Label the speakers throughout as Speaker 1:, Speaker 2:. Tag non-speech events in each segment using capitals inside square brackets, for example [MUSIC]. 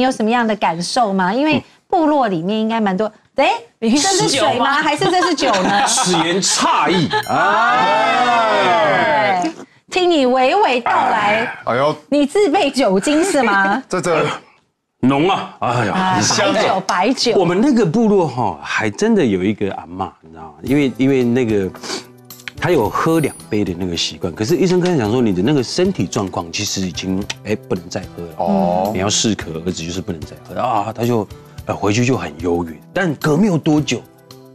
Speaker 1: 你有什么样的感受吗？因为部落里面应该蛮多，哎，这是水吗？还是这是酒呢？[LAUGHS]
Speaker 2: 此言差矣啊！
Speaker 1: 听你娓娓道来，哎呦，你自备酒精是吗？[LAUGHS]
Speaker 3: 这这
Speaker 2: 浓啊！哎
Speaker 1: 呀，白酒白酒。
Speaker 2: 我们那个部落哈，还真的有一个阿妈，你知道吗？因为因为那个他有喝两杯的那个习惯，可是医生跟他讲说，你的那个身体状况其实已经哎不能再喝了哦，你要适可而止，就是不能再喝啊。他就呃回去就很忧郁，但隔没有多久，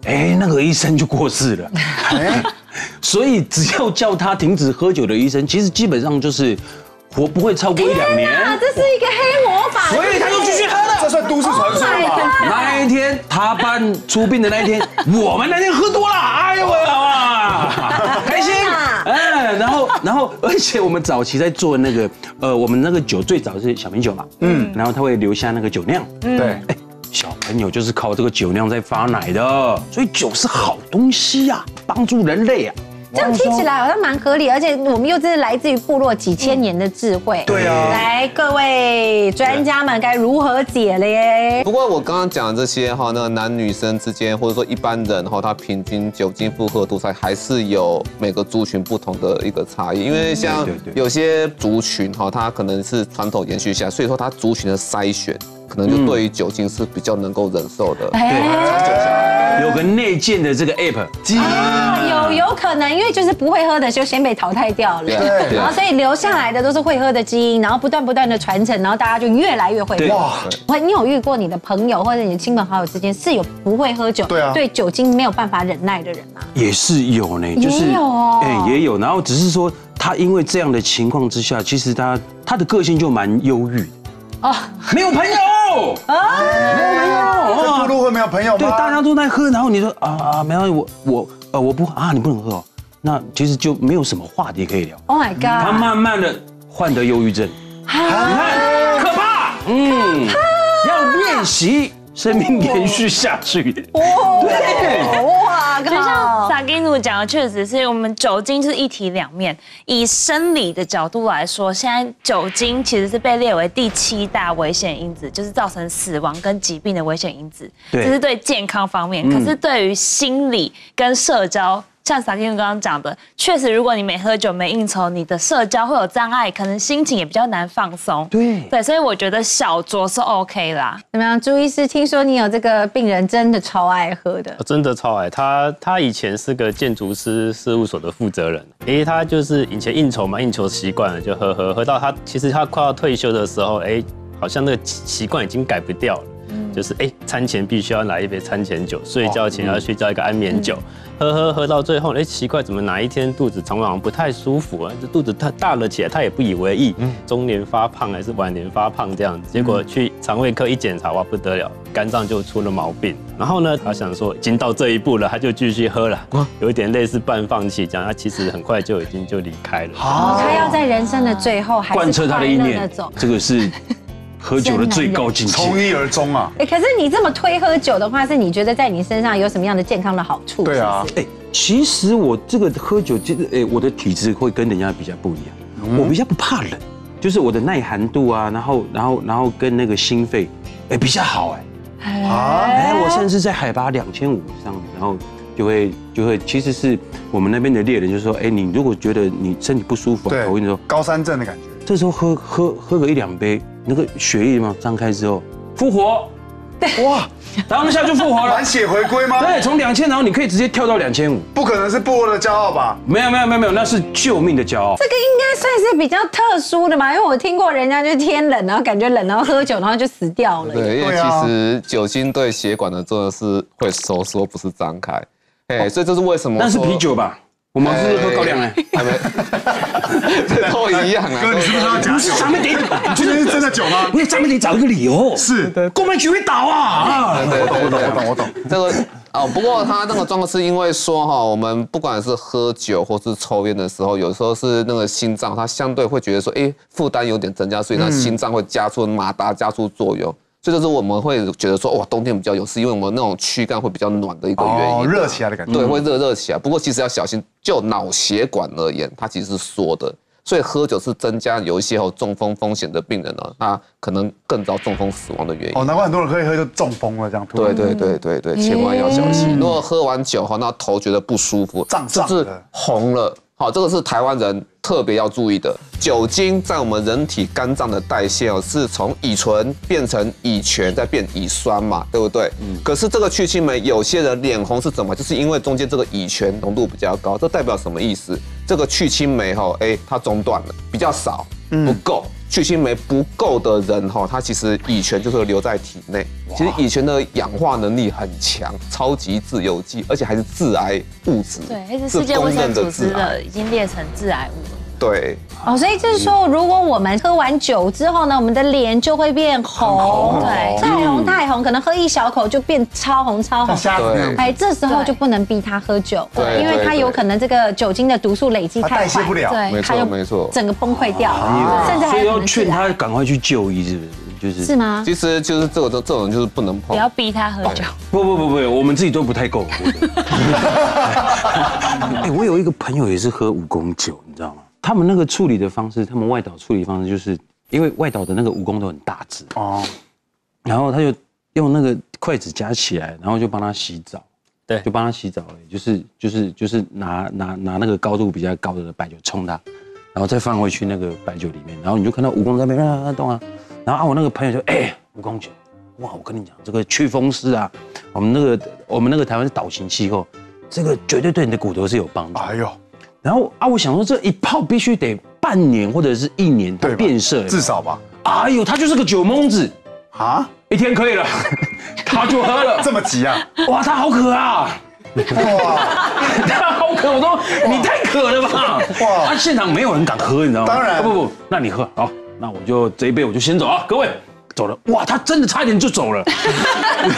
Speaker 2: 哎，那个医生就过世了。哎。[LAUGHS] 所以只要叫他停止喝酒的医生，其实基本上就是活不会超过一两年。
Speaker 1: 这是一个黑魔法。
Speaker 2: 所以他就继续喝了。
Speaker 3: 这算都市传说吗？
Speaker 2: 那一天他办出殡的那一天，我们那天喝多了，啊，开心。哎，然后而且我们早期在做那个呃，我们那个酒最早是小米酒嘛，嗯，然后它会留下那个酒酿，
Speaker 3: 对。
Speaker 2: 小朋友就是靠这个酒酿在发奶的，所以酒是好东西呀，帮助人类啊。
Speaker 1: 这样听起来好像蛮合理，而且我们又是来自于部落几千年的智慧。
Speaker 3: 对啊，
Speaker 1: 来各位专家们该如何解嘞？
Speaker 4: 不过我刚刚讲的这些哈，那男女生之间或者说一般人哈，他平均酒精负荷度才还是有每个族群不同的一个差异。因为像有些族群哈，它可能是传统延续下来，所以说它族群的筛选。可能就对于酒精是比较能够忍受的，
Speaker 2: 对，有个内建的这个 app，
Speaker 1: 有有可能，因为就是不会喝的就先被淘汰掉了，
Speaker 3: 对，
Speaker 1: 然后所以留下来的都是会喝的基因，然后不断不断的传承，然后大家就越来越会。喝。哇，你有遇过你的朋友或者你的亲朋好友之间是有不会喝酒，
Speaker 3: 对啊，
Speaker 1: 对酒精没有办法忍耐的人吗？
Speaker 2: 也是有呢，
Speaker 1: 就是有，哎，
Speaker 2: 也有，然后只是说他因为这样的情况之下，其实他他的个性就蛮忧郁。啊，没有朋友。啊，
Speaker 3: 没有朋友，在部落会没有朋友吗？
Speaker 2: 对，大家都在喝，然后你说啊啊，没关系，我我呃我不啊，你不能喝哦，那其实就没有什么话题可以聊。
Speaker 1: Oh my god！
Speaker 2: 他慢慢的患得忧郁症，你看可怕，嗯，要练习。生命延续下去，哇，
Speaker 5: 对，哇，就像萨金努讲的，确实是我们酒精是一体两面。以生理的角度来说，现在酒精其实是被列为第七大危险因子，就是造成死亡跟疾病的危险因子。这是对健康方面，可是对于心理跟社交。像萨金刚刚讲的，确实，如果你没喝酒、没应酬，你的社交会有障碍，可能心情也比较难放松。
Speaker 2: 对
Speaker 5: 对，所以我觉得小酌是 OK 啦。
Speaker 1: 怎么样，朱医师？听说你有这个病人，真的超爱喝的，
Speaker 6: 真的超爱。他他以前是个建筑师事务所的负责人，哎，他就是以前应酬嘛，应酬习惯了就喝喝喝到他，其实他快要退休的时候，哎，好像那个习惯已经改不掉了。就是哎，餐前必须要来一杯餐前酒，睡觉前要睡觉一个安眠酒，喝喝喝到最后，哎，奇怪，怎么哪一天肚子常常不太舒服啊？这肚子太大了起来，他也不以为意，中年发胖还是晚年发胖这样子，结果去肠胃科一检查，哇，不得了，肝脏就出了毛病。然后呢，他想说已经到这一步了，他就继续喝了，有一点类似半放弃这样，他其实很快就已经就离开了。
Speaker 1: 好，他要在人生的最后还
Speaker 2: 贯彻他的意念，这个是。喝酒的最高境界，
Speaker 3: 从一而终啊！
Speaker 1: 哎，可是你这么推喝酒的话，是你觉得在你身上有什么样的健康的好处？
Speaker 3: 对啊，哎，
Speaker 2: 其实我这个喝酒，其实哎，我的体质会跟人家比较不一样，我比较不怕冷，就是我的耐寒度啊，然后然后然后跟那个心肺，哎，比较好哎，啊，哎，我甚至在海拔两千五以上，然后就会就会，其实是我们那边的猎人就说，哎，你如果觉得你身体不舒服，我跟你说，
Speaker 3: 高山症的感觉，
Speaker 2: 这时候喝喝喝个一两杯。那个血液嘛张开之后复活，对哇，当下就复活了，[LAUGHS]
Speaker 3: 满血回归吗？
Speaker 2: 对，从两千然后你可以直接跳到两千五，
Speaker 3: 不可能是部落的骄傲吧？
Speaker 2: 没有没有没有没有，那是救命的骄傲。
Speaker 1: 这个应该算是比较特殊的嘛，因为我听过人家就天冷然后感觉冷然后喝酒然后就死掉了。
Speaker 4: 对，因为其实酒精对血管的作用是会收缩，不是张开。哎，所以这是为什么？
Speaker 2: 那是啤酒吧？我们是喝高粱哎，[LAUGHS]
Speaker 4: 这都一样啊。
Speaker 3: 哥，你是不是要讲？
Speaker 2: 张美迪，
Speaker 3: 你确定是真的酒吗？
Speaker 2: 不是咱们得找一个理由。
Speaker 3: 是，
Speaker 2: 公安局会倒啊。
Speaker 3: 我懂，我懂，我懂，我懂。
Speaker 4: 这个哦，不过他那个状况是因为说哈，我们不管是喝酒或是抽烟的时候，有时候是那个心脏，它相对会觉得说，哎，负担有点增加，所以它心脏会加速马达加速作用。这就是我们会觉得说，哇，冬天比较有事，因为我们那种躯干会比较暖的一个原因，
Speaker 3: 热起来的感觉。
Speaker 4: 对，会热热起来。不过其实要小心，就脑血管而言，它其实是缩的，所以喝酒是增加有一些有中风风险的病人呢，那可能更遭中风死亡的原因。
Speaker 3: 哦，难怪很多人喝一喝就中风了，这样。
Speaker 4: 对对对对对，千万要小心。如果喝完酒哈，那头觉得不舒服，
Speaker 3: 胀胀的，
Speaker 4: 红了。好，这个是台湾人特别要注意的。酒精在我们人体肝脏的代谢哦，是从乙醇变成乙醛，再变乙酸嘛，对不对？嗯。可是这个去青酶，有些人脸红是怎么？就是因为中间这个乙醛浓度比较高，这代表什么意思？这个去青酶哈，哎，它中断了，比较少，不够。去青酶不够的人哈，他其实乙醛就会留在体内。其实乙醛的氧化能力很强，超级自由基，而且还是致癌物质。
Speaker 5: 对，是世界卫生组织的已经列成致癌物。
Speaker 4: 对，
Speaker 1: 哦，所以就是说，如果我们喝完酒之后呢，我们的脸就会变红，对，太红太红，可能喝一小口就变超红超红。
Speaker 3: 对，
Speaker 1: 哎，这时候就不能逼他喝酒，对，因为他有可能这个酒精的毒素累积太快，
Speaker 3: 代谢不了，
Speaker 4: 对，没错没错，
Speaker 1: 整个崩溃掉，甚至还
Speaker 2: 要劝他赶快去就医，是不是？就是。
Speaker 1: 是吗？
Speaker 4: 其实就是这种这种就是不能碰，
Speaker 5: 不要逼他喝酒。
Speaker 2: 不不不不，我们自己都不太够。[LAUGHS] [LAUGHS] 哎，我有一个朋友也是喝五公酒，你知道吗？他们那个处理的方式，他们外岛处理方式，就是因为外岛的那个蜈蚣都很大只哦，然后他就用那个筷子夹起来，然后就帮他洗澡，
Speaker 6: 对，
Speaker 2: 就帮他洗澡，就是就是就是拿拿拿那个高度比较高的白酒冲他，然后再放回去那个白酒里面，然后你就看到蜈蚣在那边啊动啊，然后啊我那个朋友就哎蜈蚣酒，哇我跟你讲这个祛风湿啊，我们那个我们那个台湾是岛型气候，这个绝对对你的骨头是有帮助。哎呦。然后啊，我想说这一泡必须得半年或者是一年它变色，
Speaker 3: 至少吧。
Speaker 2: 哎呦，他就是个酒蒙子啊，一天可以了，[LAUGHS] 他就喝了，
Speaker 3: 这么急啊？
Speaker 2: 哇，他好渴啊！哇，[LAUGHS] 他好渴，我说你太渴了吧？哇，他现场没有人敢喝，你知道吗？
Speaker 3: 当然，
Speaker 2: 不不，那你喝好，那我就这一杯我就先走啊，各位。走了哇，他真的差一点就走了。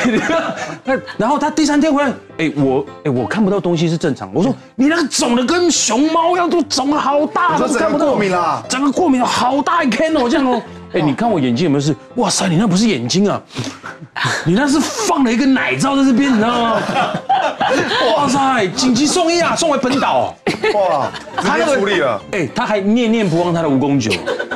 Speaker 2: [LAUGHS] 那然后他第三天回来，哎我哎我看不到东西是正常。我说你那个肿的跟熊猫一样，都肿了好大，
Speaker 3: 我整个过敏了，
Speaker 2: 整个过敏了好大一坑哦，这样哦。哎，你看我眼睛有没有事？哇塞，你那不是眼睛啊，你那是放了一个奶罩在这边，你知道吗？[LAUGHS] 哇塞，紧急送医啊，送回本岛。哇，
Speaker 3: 他那个处理了。哎，
Speaker 2: 他还念念不忘他的蜈蚣酒。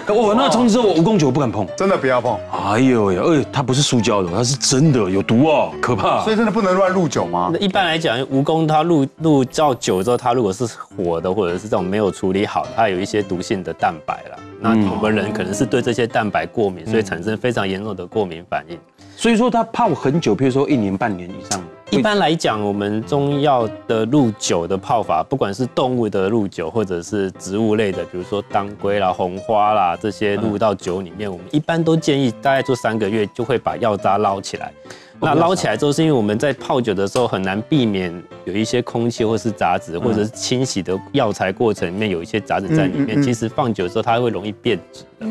Speaker 2: 我那从此之后，我蜈蚣酒不敢碰，
Speaker 3: 真的不要碰。
Speaker 2: 哎呦呀，哎，它不是塑胶的，它是真的有毒哦，可怕。
Speaker 3: 所以真的不能乱入酒吗？
Speaker 6: 那一般来讲，蜈蚣它入入到酒之后，它如果是活的，或者是这种没有处理好，它有一些毒性的蛋白了。那我们人可能是对这些蛋白过敏，所以产生非常严重的过敏反应。
Speaker 2: 所以说它泡很久，比如说一年半年以上。
Speaker 6: 一般来讲，我们中药的入酒的泡法，不管是动物的入酒，或者是植物类的，比如说当归啦、红花啦这些入到酒里面，我们一般都建议大概做三个月，就会把药渣捞起来。那捞起来之后，是因为我们在泡酒的时候很难避免有一些空气或是杂质，或者是清洗的药材过程里面有一些杂质在里面。其实放久之后，它会容易变质的，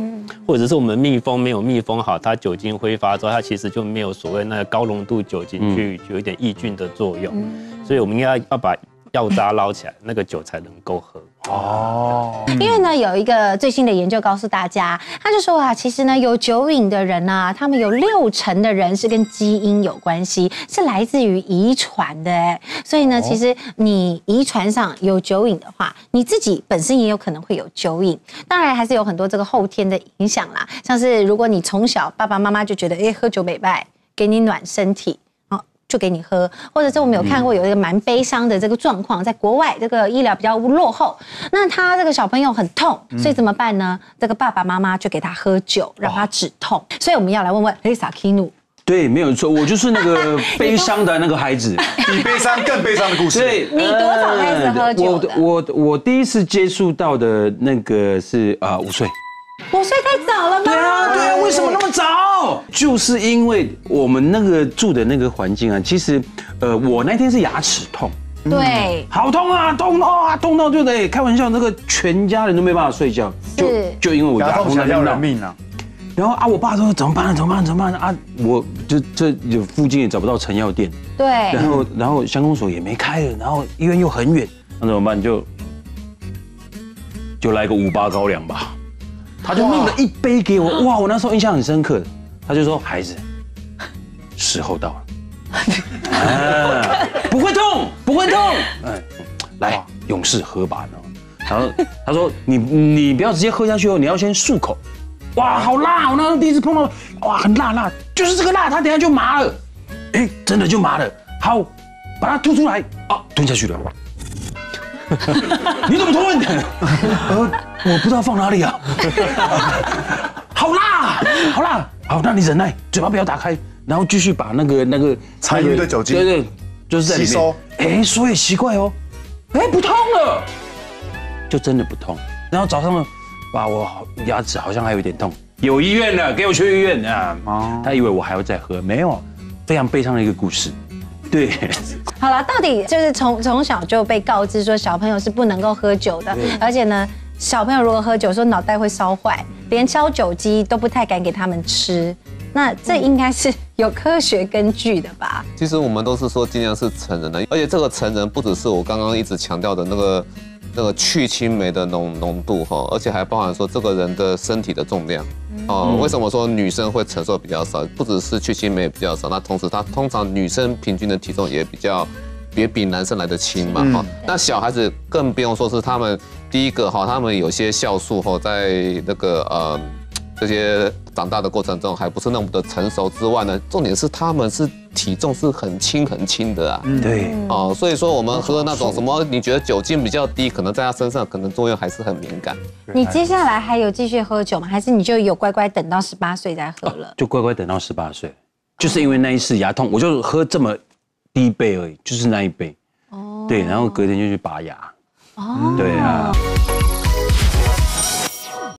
Speaker 6: 或者是我们密封没有密封好，它酒精挥发之后，它其实就没有所谓那个高浓度酒精去有一点抑菌的作用。所以我们应该要把。药渣捞起来，那个酒才能够喝
Speaker 1: 哦。因为呢，有一个最新的研究告诉大家，他就说啊，其实呢，有酒瘾的人呢，他们有六成的人是跟基因有关系，是来自于遗传的哎。所以呢，其实你遗传上有酒瘾的话，你自己本身也有可能会有酒瘾。当然，还是有很多这个后天的影响啦，像是如果你从小爸爸妈妈就觉得哎，喝酒美败，给你暖身体。就给你喝，或者是我们有看过有一个蛮悲伤的这个状况，在国外这个医疗比较落后，那他这个小朋友很痛，所以怎么办呢？这个爸爸妈妈就给他喝酒，让他止痛。所以我们要来问问 Lisa Kinu，
Speaker 2: 对，没有错，我就是那个 [LAUGHS] 悲伤的那个孩子，
Speaker 3: 比悲伤更悲伤的故事。
Speaker 2: 对，
Speaker 1: 你多少开始喝酒
Speaker 2: 我我我第一次接触到的那个是啊五岁。
Speaker 1: 五岁太早了吗？
Speaker 2: 对啊，对啊，为什么那么早？就是因为我们那个住的那个环境啊，其实，呃，我那天是牙齿痛，
Speaker 1: 对，
Speaker 2: 好痛啊，痛到啊，痛到就得开玩笑，那个全家人都没办法睡觉，就就因为我牙痛
Speaker 3: 要人命啊。
Speaker 2: 然后啊，我爸说怎么办？怎么办？怎么办啊？我就这有附近也找不到成药店，
Speaker 1: 对，
Speaker 2: 然后然后乡公所也没开了，然后医院又很远，那怎么办？就就来个五八高粱吧。他就弄了一杯给我，哇！我那时候印象很深刻。他就说：“孩子，时候到了，[LAUGHS] 不会痛，不会痛。哎，来，勇士喝吧。”然后他说你你不要直接喝下去哦，你要先漱口。哇，好辣！我那时候第一次碰到，哇，很辣辣，就是这个辣，它等下就麻了。哎，真的就麻了。好，把它吐出来，啊，吞下去了。[LAUGHS] 你怎么吞？[LAUGHS] 呃，我不知道放哪里啊。[LAUGHS] 好辣，好辣。好，那你忍耐，嘴巴不要打开，然后继续把那个那个
Speaker 3: 残余的酒精
Speaker 2: 对对，就是在
Speaker 3: 吸收
Speaker 2: 面。哎，说也奇怪哦，哎，不痛了，就真的不痛。然后早上呢，哇，我好牙齿好像还有一点痛，有医院了，给我去医院啊。
Speaker 3: 哦
Speaker 2: 他以为我还要再喝，没有，非常悲伤的一个故事。对，
Speaker 1: 好了，到底就是从从小就被告知说小朋友是不能够喝酒的，而且呢，小朋友如果喝酒，说脑袋会烧坏，连烧酒鸡都不太敢给他们吃。那这应该是有科学根据的吧？
Speaker 4: 其实我们都是说尽量是成人的，而且这个成人不只是我刚刚一直强调的那个那个去青梅的浓浓度哈，而且还包含说这个人的身体的重量。哦，为什么说女生会承受比较少？不只是去青梅比较少，那同时她通常女生平均的体重也比较也比男生来的轻嘛哈。那小孩子更不用说是他们第一个哈，他们有些酵素哈，在那个呃这些长大的过程中还不是那么的成熟之外呢，重点是他们是体重是很轻很轻的啊。
Speaker 2: 对，
Speaker 4: 哦，所以说我们喝那种什么，你觉得酒精比较低，可能在他身上可能作用还是很敏感。
Speaker 1: 你接下来还有继续喝酒吗？还是你就有乖乖等到十八岁再喝了？
Speaker 2: 就乖乖等到十八岁，就是因为那一次牙痛，我就喝这么第一杯而已，就是那一杯。哦，对，然后隔天就去拔牙。哦，对啊。